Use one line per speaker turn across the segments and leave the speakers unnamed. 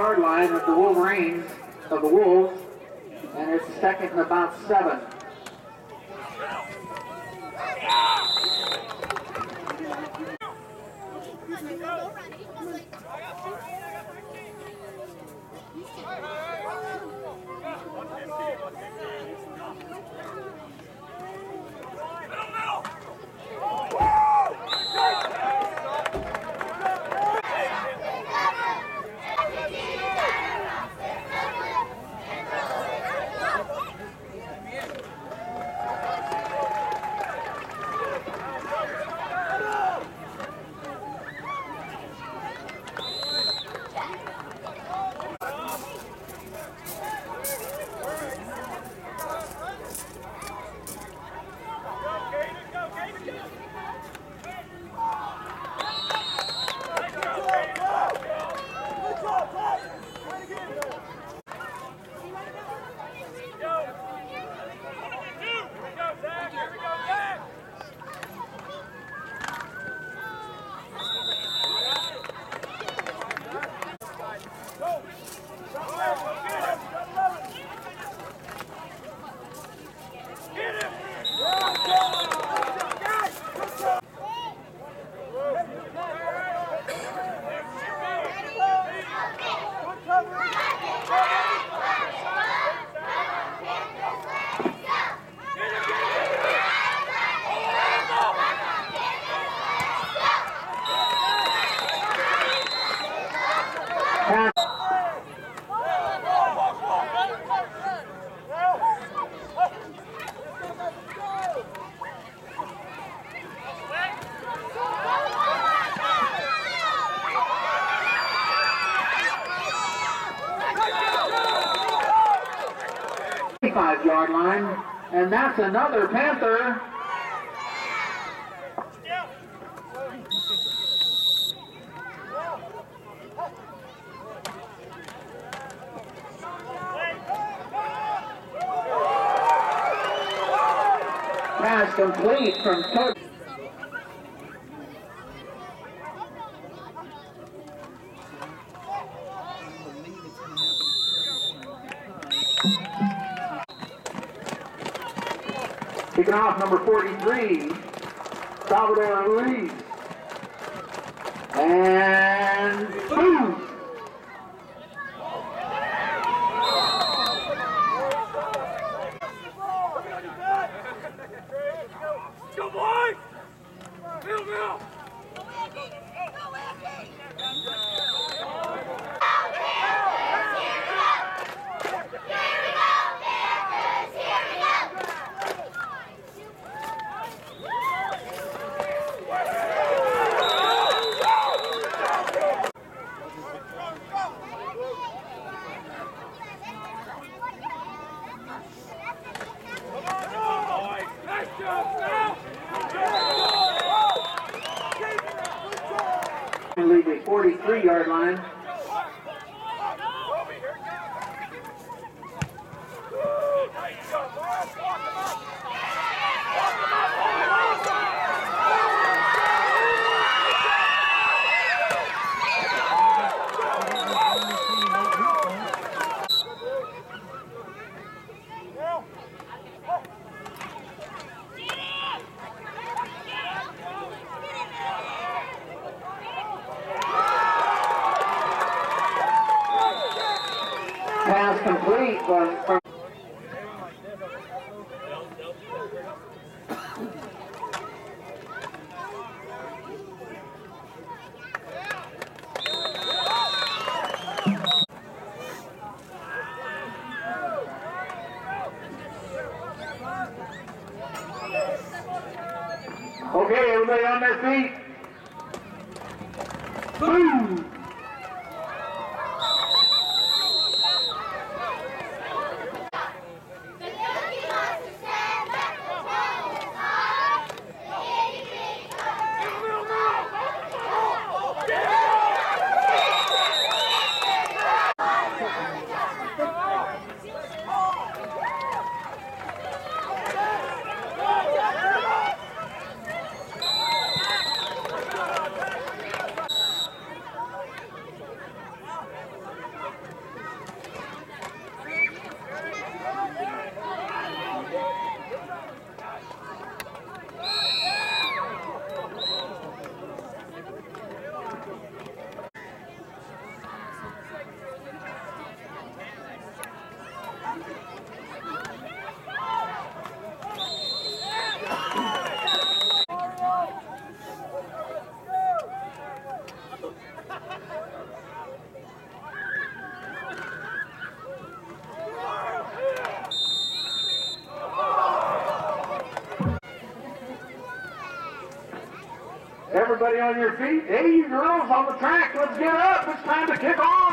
36-yard line of the Wolverines, of the Wolves, and it's second and about seven. Yard line, and that's another Panther. Pass complete from. Kicking off number 43, Salvador Ruiz. And boom! A 43 yard line. Everybody on
your feet. Hey, you girls on the track, let's get up. It's time to kick off.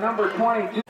number 22.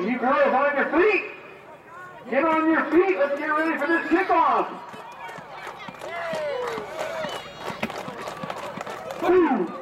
You
girls on your feet. Get on your feet. Let's get ready for this kickoff. Boom.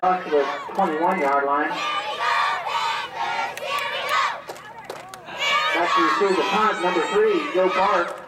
Up to the 21 yard line. Back to receive the punt, number three, Joe Park.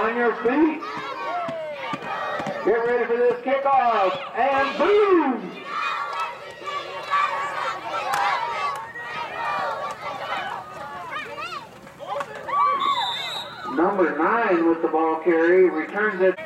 On your feet. Get ready for this kickoff. And boom! Number nine with the ball carry returns it.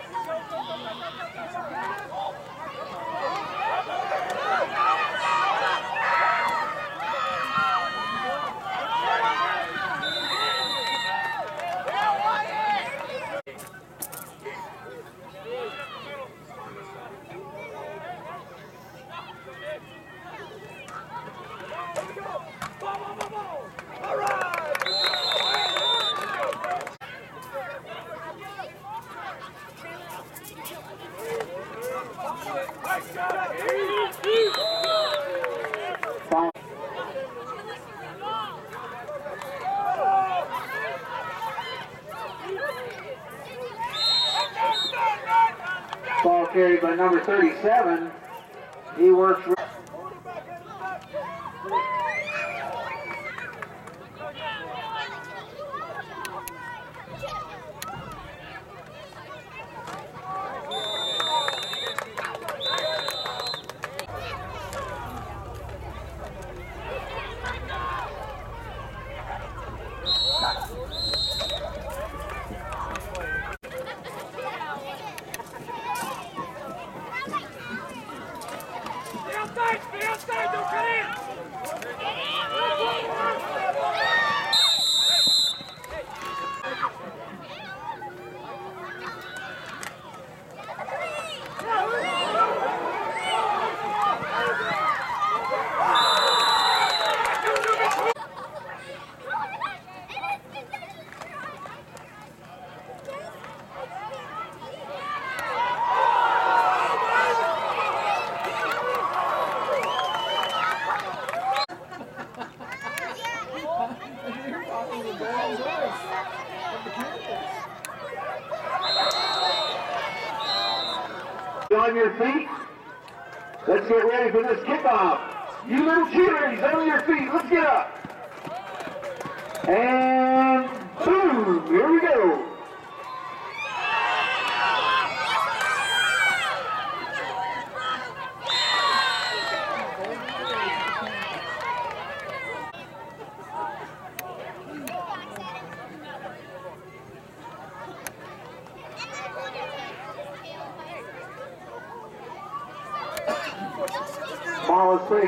Number 37. He works. On your feet. Let's get ready for this kickoff. You little cheerleaders, on your feet. Let's get up. And boom, here we go.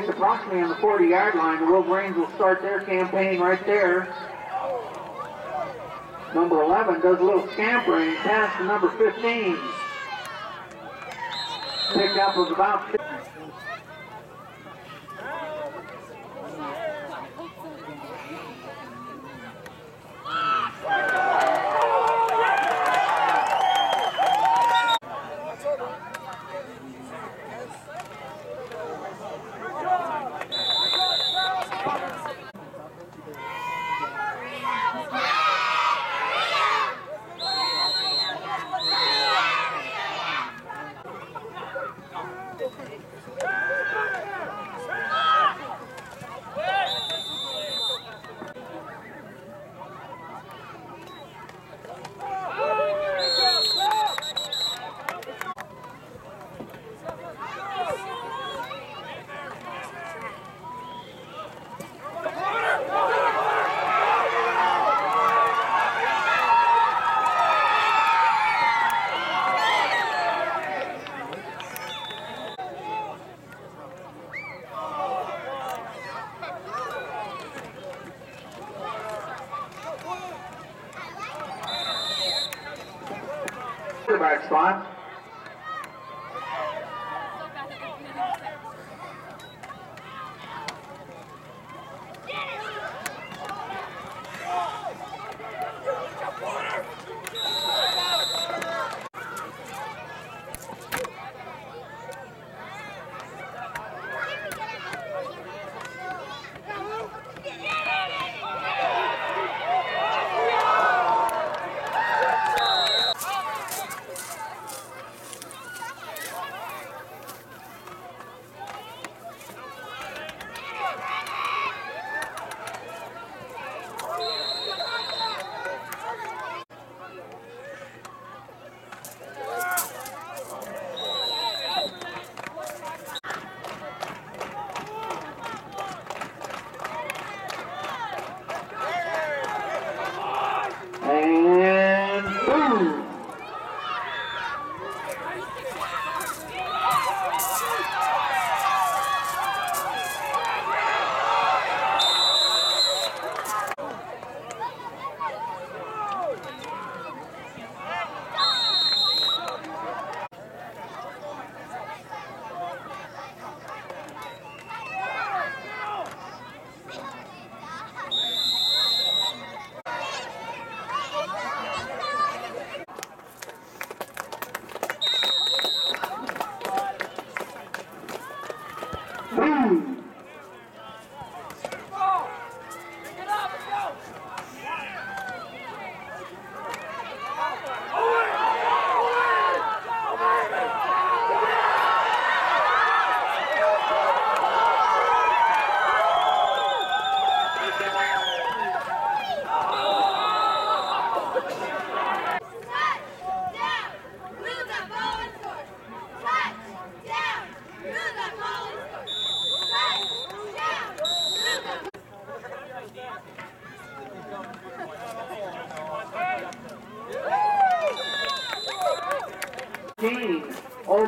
gets approximately on the 40 yard line, the Wolverines will start their campaign right there. Number 11 does a little scampering, past to number 15. Picked up was about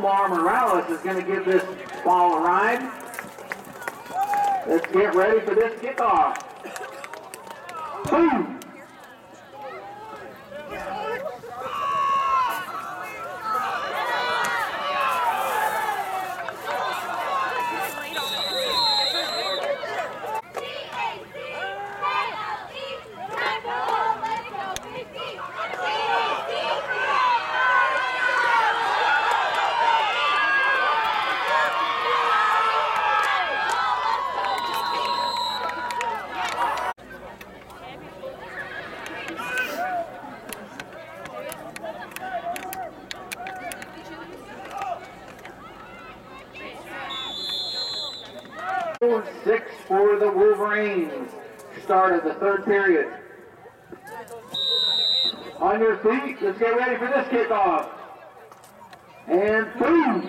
Omar Morales is going to give this ball a ride. Let's get ready for this kickoff. Boom! Six for Start of the third period. On your feet, let's get ready for this kickoff. And boom!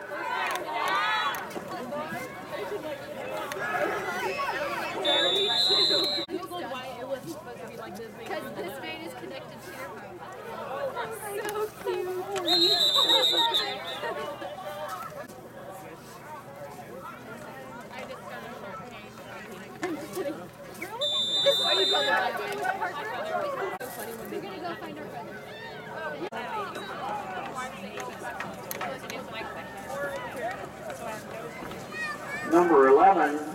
Number 11.